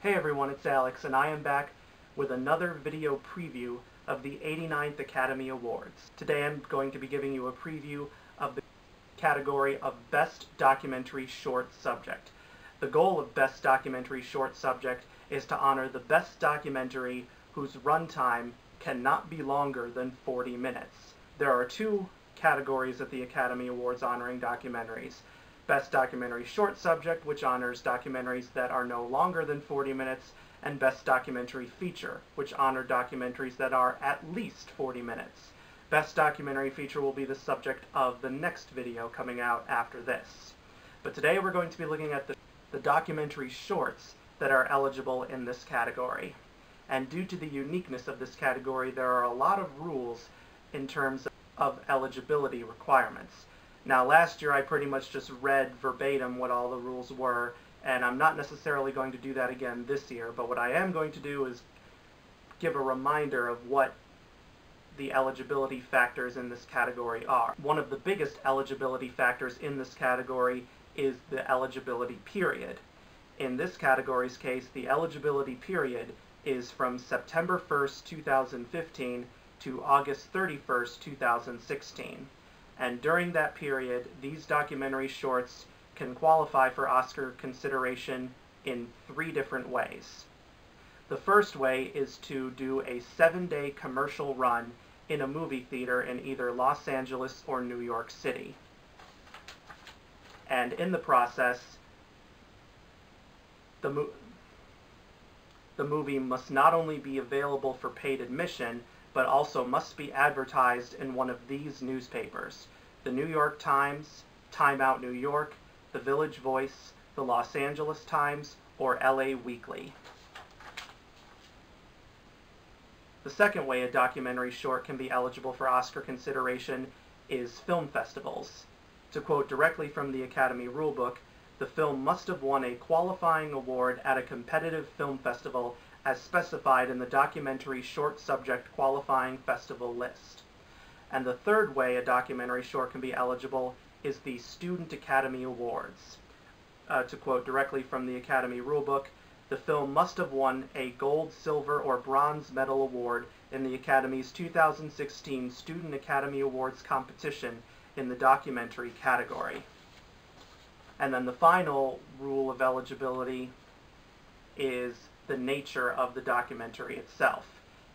Hey everyone, it's Alex, and I am back with another video preview of the 89th Academy Awards. Today I'm going to be giving you a preview of the category of Best Documentary Short Subject. The goal of Best Documentary Short Subject is to honor the best documentary whose runtime cannot be longer than 40 minutes. There are two categories at the Academy Awards honoring documentaries. Best Documentary Short Subject, which honors documentaries that are no longer than 40 minutes, and Best Documentary Feature, which honor documentaries that are at least 40 minutes. Best Documentary Feature will be the subject of the next video coming out after this. But today we're going to be looking at the, the documentary shorts that are eligible in this category. And due to the uniqueness of this category, there are a lot of rules in terms of eligibility requirements. Now last year I pretty much just read verbatim what all the rules were, and I'm not necessarily going to do that again this year, but what I am going to do is give a reminder of what the eligibility factors in this category are. One of the biggest eligibility factors in this category is the eligibility period. In this category's case, the eligibility period is from September 1st, 2015 to August 31st, 2016 and during that period, these documentary shorts can qualify for Oscar consideration in three different ways. The first way is to do a seven-day commercial run in a movie theater in either Los Angeles or New York City. And in the process, the, mo the movie must not only be available for paid admission, but also must be advertised in one of these newspapers the New York Times, Time Out New York, the Village Voice, the Los Angeles Times, or LA Weekly. The second way a documentary short can be eligible for Oscar consideration is film festivals. To quote directly from the Academy rulebook, the film must have won a qualifying award at a competitive film festival as specified in the documentary short subject qualifying festival list. And the third way a documentary short can be eligible is the Student Academy Awards. Uh, to quote directly from the Academy rulebook, the film must have won a gold, silver, or bronze medal award in the Academy's 2016 Student Academy Awards competition in the documentary category. And then the final rule of eligibility is the nature of the documentary itself.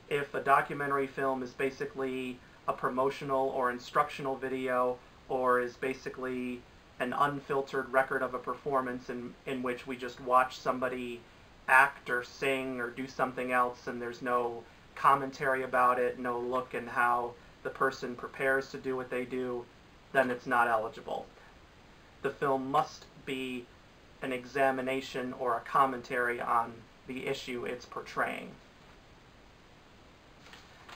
If a documentary film is basically a promotional or instructional video or is basically an unfiltered record of a performance in, in which we just watch somebody act or sing or do something else and there's no commentary about it, no look in how the person prepares to do what they do, then it's not eligible. The film must be an examination or a commentary on the issue it's portraying.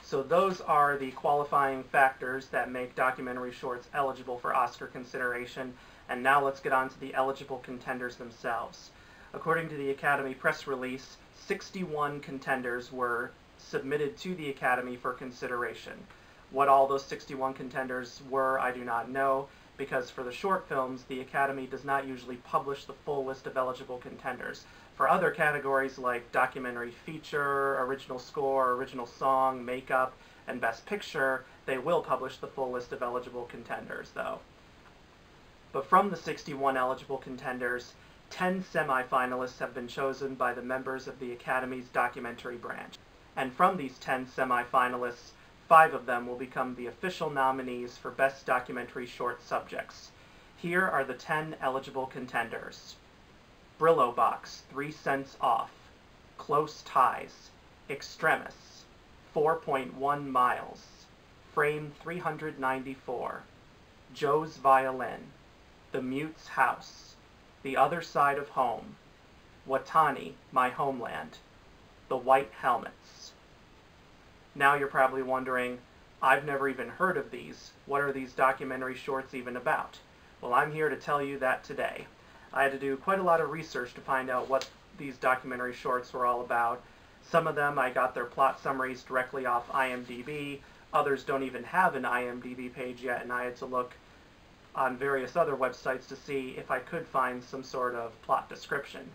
So those are the qualifying factors that make documentary shorts eligible for Oscar consideration. And now let's get on to the eligible contenders themselves. According to the Academy press release, 61 contenders were submitted to the Academy for consideration. What all those 61 contenders were, I do not know because for the short films, the Academy does not usually publish the full list of eligible contenders. For other categories like documentary feature, original score, original song, makeup, and best picture, they will publish the full list of eligible contenders, though. But from the 61 eligible contenders, 10 semifinalists have been chosen by the members of the Academy's documentary branch. And from these 10 semifinalists, Five of them will become the official nominees for Best Documentary Short Subjects. Here are the 10 eligible contenders. Brillo Box, 3 cents off. Close Ties. Extremis. 4.1 miles. Frame 394. Joe's Violin. The Mute's House. The Other Side of Home. Watani, My Homeland. The White Helmets. Now you're probably wondering, I've never even heard of these. What are these documentary shorts even about? Well, I'm here to tell you that today. I had to do quite a lot of research to find out what these documentary shorts were all about. Some of them I got their plot summaries directly off IMDb. Others don't even have an IMDb page yet, and I had to look on various other websites to see if I could find some sort of plot description.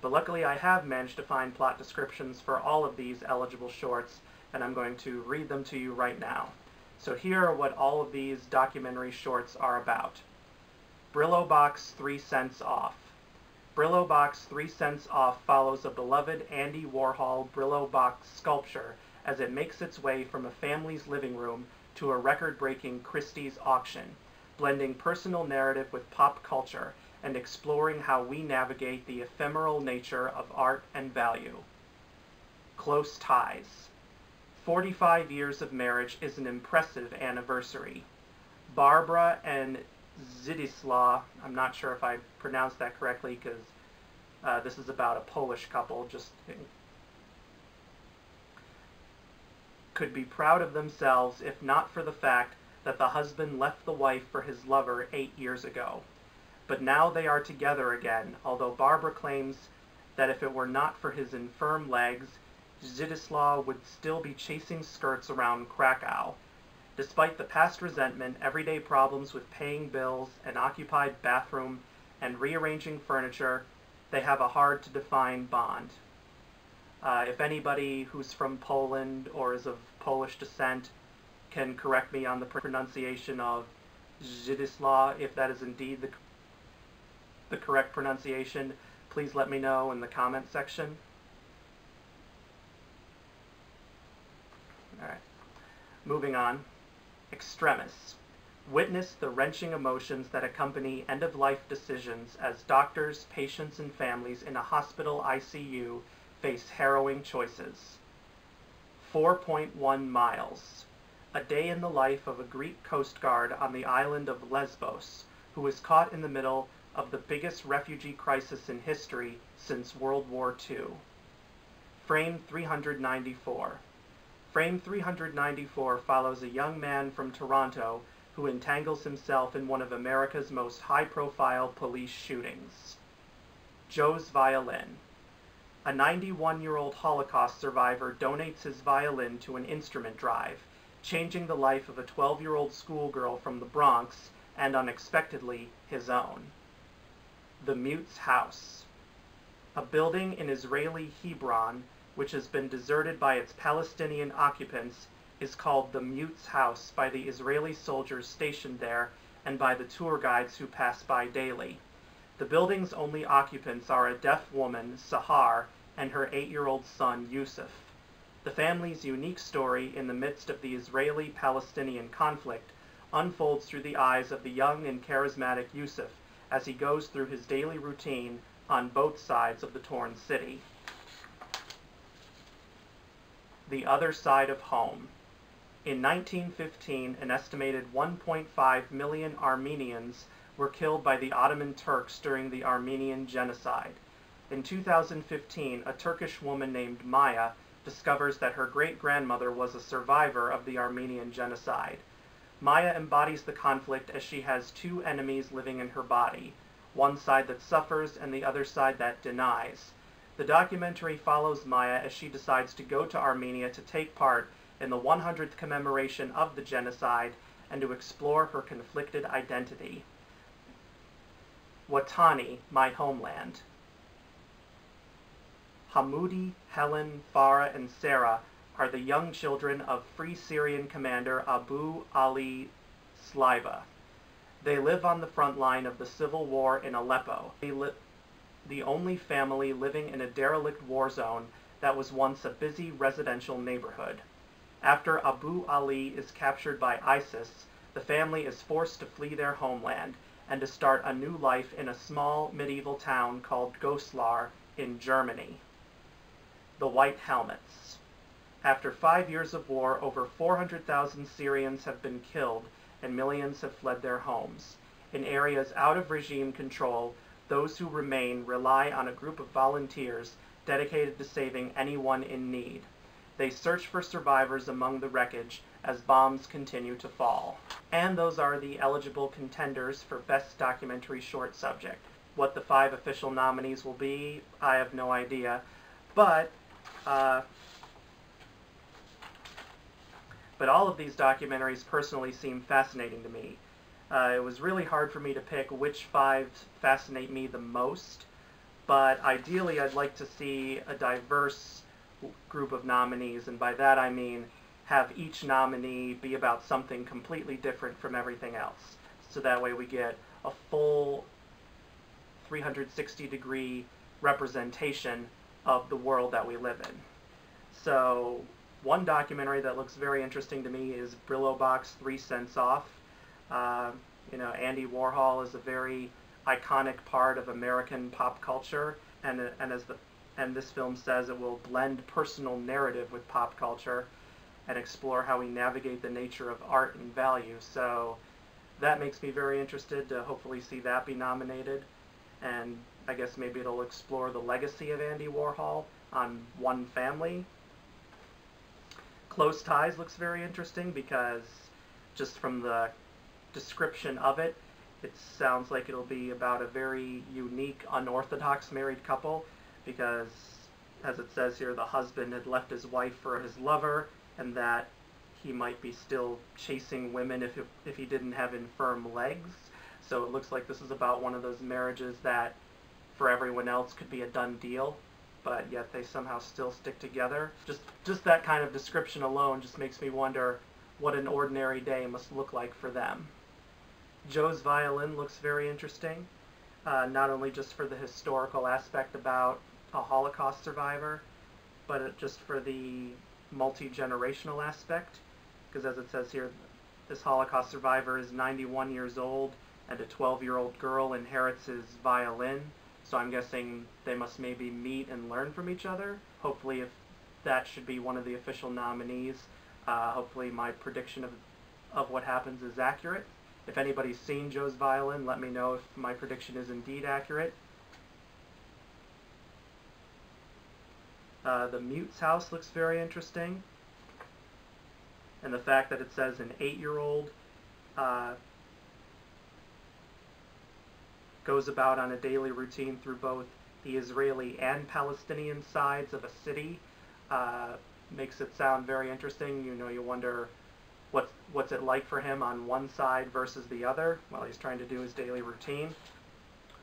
But luckily I have managed to find plot descriptions for all of these eligible shorts, and I'm going to read them to you right now. So here are what all of these documentary shorts are about. Brillo Box 3 cents off. Brillo Box 3 cents off follows a beloved Andy Warhol Brillo Box sculpture as it makes its way from a family's living room to a record-breaking Christie's auction, blending personal narrative with pop culture and exploring how we navigate the ephemeral nature of art and value. Close ties. 45 years of marriage is an impressive anniversary. Barbara and Zdzislaw, I'm not sure if I pronounced that correctly because uh, this is about a Polish couple, just could be proud of themselves if not for the fact that the husband left the wife for his lover eight years ago. But now they are together again, although Barbara claims that if it were not for his infirm legs, Zdzislaw would still be chasing skirts around Krakow. Despite the past resentment, everyday problems with paying bills, an occupied bathroom, and rearranging furniture, they have a hard-to-define bond. Uh, if anybody who's from Poland or is of Polish descent can correct me on the pronunciation of Zdzislaw, if that is indeed the, the correct pronunciation, please let me know in the comment section. Alright, moving on. Extremis. Witness the wrenching emotions that accompany end-of-life decisions as doctors, patients, and families in a hospital ICU face harrowing choices. 4.1 miles. A day in the life of a Greek coast guard on the island of Lesbos, who was caught in the middle of the biggest refugee crisis in history since World War II. Frame 394. Frame 394 follows a young man from Toronto who entangles himself in one of America's most high-profile police shootings. Joe's Violin. A 91-year-old Holocaust survivor donates his violin to an instrument drive, changing the life of a 12-year-old schoolgirl from the Bronx and unexpectedly his own. The Mute's House. A building in Israeli Hebron, which has been deserted by its Palestinian occupants, is called the Mute's House by the Israeli soldiers stationed there and by the tour guides who pass by daily. The building's only occupants are a deaf woman, Sahar, and her eight-year-old son, Yusuf. The family's unique story in the midst of the Israeli-Palestinian conflict unfolds through the eyes of the young and charismatic Yusuf as he goes through his daily routine on both sides of the torn city. The Other Side of Home. In 1915, an estimated 1.5 million Armenians were killed by the Ottoman Turks during the Armenian Genocide. In 2015, a Turkish woman named Maya discovers that her great-grandmother was a survivor of the Armenian Genocide. Maya embodies the conflict as she has two enemies living in her body, one side that suffers and the other side that denies. The documentary follows Maya as she decides to go to Armenia to take part in the 100th commemoration of the genocide and to explore her conflicted identity. Watani, My Homeland. Hamoudi, Helen, Farah, and Sarah are the young children of Free Syrian commander Abu Ali Sliva. They live on the front line of the civil war in Aleppo, the only family living in a derelict war zone that was once a busy residential neighborhood. After Abu Ali is captured by ISIS, the family is forced to flee their homeland and to start a new life in a small medieval town called Goslar in Germany the White Helmets. After five years of war, over 400,000 Syrians have been killed and millions have fled their homes. In areas out of regime control, those who remain rely on a group of volunteers dedicated to saving anyone in need. They search for survivors among the wreckage as bombs continue to fall. And those are the eligible contenders for Best Documentary Short Subject. What the five official nominees will be, I have no idea. But uh, but all of these documentaries personally seem fascinating to me. Uh, it was really hard for me to pick which five fascinate me the most, but ideally I'd like to see a diverse group of nominees, and by that I mean have each nominee be about something completely different from everything else. So that way we get a full 360 degree representation of the world that we live in. So one documentary that looks very interesting to me is Brillo Box Three Cents Off. Uh, you know, Andy Warhol is a very iconic part of American pop culture, and and as the and this film says, it will blend personal narrative with pop culture and explore how we navigate the nature of art and value. So that makes me very interested to hopefully see that be nominated. And I guess maybe it'll explore the legacy of Andy Warhol on One Family. Close Ties looks very interesting because just from the description of it, it sounds like it'll be about a very unique, unorthodox married couple because, as it says here, the husband had left his wife for his lover and that he might be still chasing women if, if he didn't have infirm legs. So it looks like this is about one of those marriages that for everyone else could be a done deal, but yet they somehow still stick together. Just just that kind of description alone just makes me wonder what an ordinary day must look like for them. Joe's violin looks very interesting, uh, not only just for the historical aspect about a Holocaust survivor, but just for the multi-generational aspect, because as it says here, this Holocaust survivor is 91 years old, and a 12-year-old girl inherits his violin, so I'm guessing they must maybe meet and learn from each other. Hopefully, if that should be one of the official nominees, uh, hopefully my prediction of, of what happens is accurate. If anybody's seen Joe's violin, let me know if my prediction is indeed accurate. Uh, the Mute's house looks very interesting. And the fact that it says an eight-year-old uh, goes about on a daily routine through both the Israeli and Palestinian sides of a city uh, makes it sound very interesting. You know, you wonder what's, what's it like for him on one side versus the other while he's trying to do his daily routine.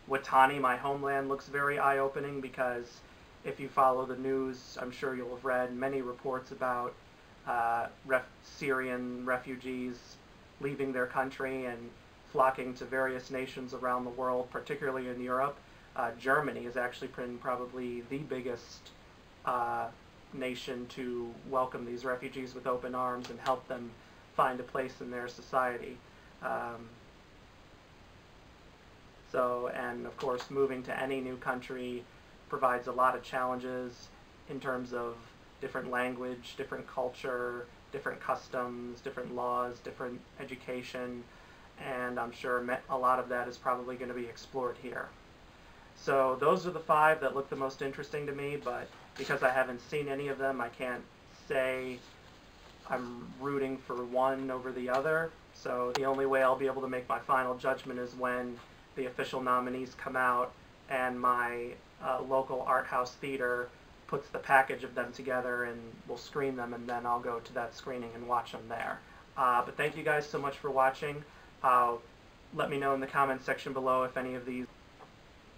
Watani, my homeland, looks very eye-opening because if you follow the news, I'm sure you'll have read many reports about uh, ref- Syrian refugees leaving their country and flocking to various nations around the world, particularly in Europe. Uh, Germany has actually been probably the biggest uh, nation to welcome these refugees with open arms and help them find a place in their society. Um, so, and of course, moving to any new country provides a lot of challenges in terms of different language, different culture, different customs, different laws, different education, and I'm sure a lot of that is probably going to be explored here. So those are the five that look the most interesting to me, but because I haven't seen any of them, I can't say I'm rooting for one over the other. So the only way I'll be able to make my final judgment is when the official nominees come out and my uh, local art house theater puts the package of them together and will screen them and then I'll go to that screening and watch them there. Uh, but thank you guys so much for watching. Uh, let me know in the comments section below if any of these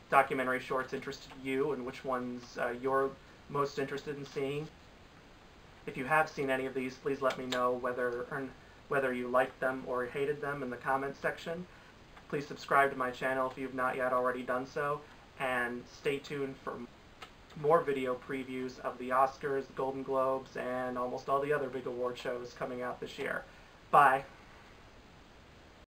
documentary shorts interested you and which ones uh, you're most interested in seeing. If you have seen any of these, please let me know whether whether you liked them or hated them in the comments section. Please subscribe to my channel if you've not yet already done so and stay tuned for more video previews of the Oscars, Golden Globes, and almost all the other big award shows coming out this year. Bye.